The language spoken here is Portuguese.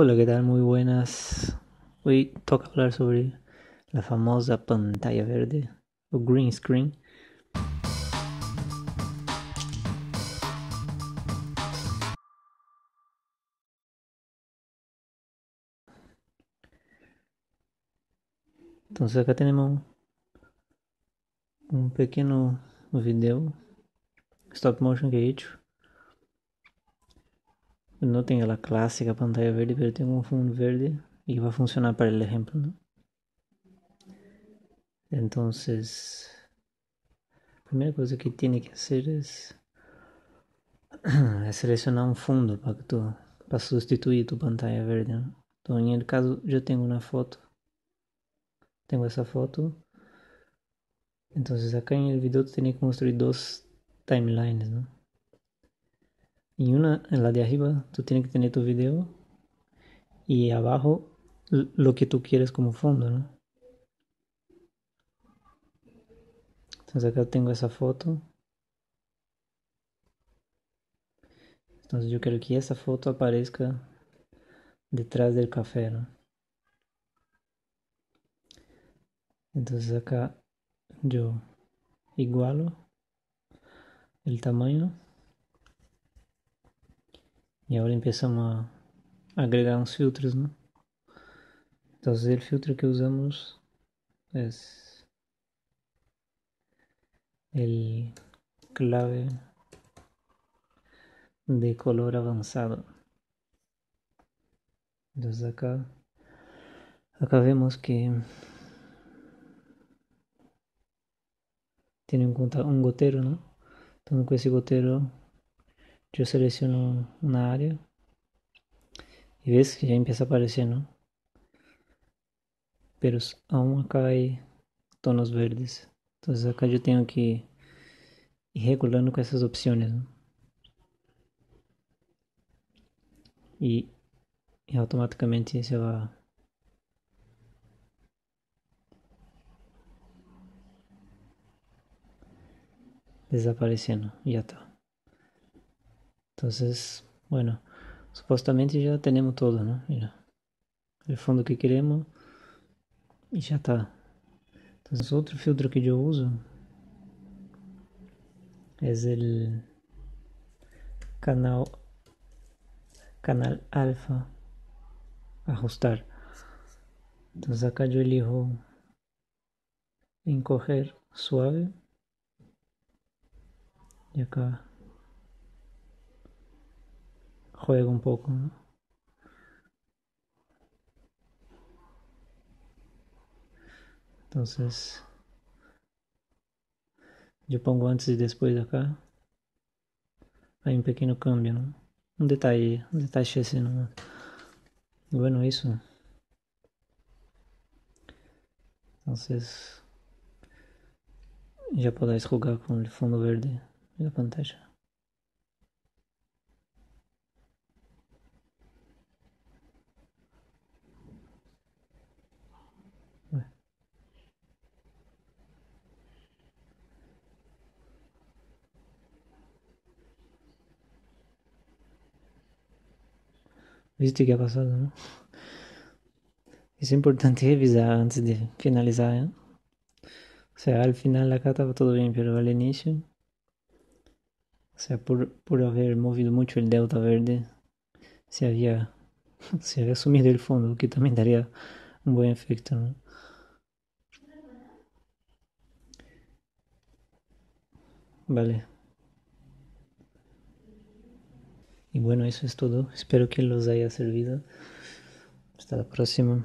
Hola, ¿qué tal? Muy buenas. Hoy toca hablar sobre la famosa pantalla verde o green screen. Entonces acá tenemos un pequeño video stop motion que he hecho no tengo la clásica pantalla verde, pero tengo un fondo verde y va a funcionar para el ejemplo, ¿no? Entonces, la primera cosa que tiene que hacer es, es seleccionar un fondo para, que tu, para sustituir tu pantalla verde. ¿no? Entonces, caso, yo tengo una foto. Tengo esa foto. Entonces, acá en el video tiene que construir dos timelines, ¿no? Y una, en la de arriba, tú tienes que tener tu video y abajo lo que tú quieres como fondo, ¿no? Entonces acá tengo esa foto. Entonces yo quiero que esa foto aparezca detrás del café, ¿no? Entonces acá yo igualo el tamaño y ahora empezamos a agregar uns filtros, ¿no? Entonces el filtro que usamos es el clave de color avanzado. Entonces acá, acá vemos que tiene un, un gotero, ¿no? Entonces con ese gotero yo selecciono una área y ves que ya empieza a aparecer, ¿no? Pero aún acá hay tonos verdes. Entonces acá yo tengo que ir regulando opciones, ¿no? Y, y automáticamente se va desaparecendo. Ya está. Entonces, bueno, supuestamente ya tenemos todo, ¿no? Mira, el fondo que queremos y ya está. Entonces, otro filtro que yo uso es el canal canal alfa ajustar. Entonces acá yo elijo encoger suave y acá juega un poco, ¿no? Entonces, yo pongo antes y después de acá. Hay un pequeño cambio, ¿no? Un detalle, un detalle así, ¿no? Bueno, eso. Entonces, ya podéis jugar con el fondo verde de la pantalla. ¿Viste que ha pasado, no? Es importante revisar antes de finalizar, ¿eh? O sea, al final acá estaba todo bien, pero al inicio, o sea, por, por haber movido mucho el delta verde, se había, se había sumido el fondo, que también daría un buen efecto. Vale. Y bueno, eso es todo. Espero que los haya servido. Hasta la próxima.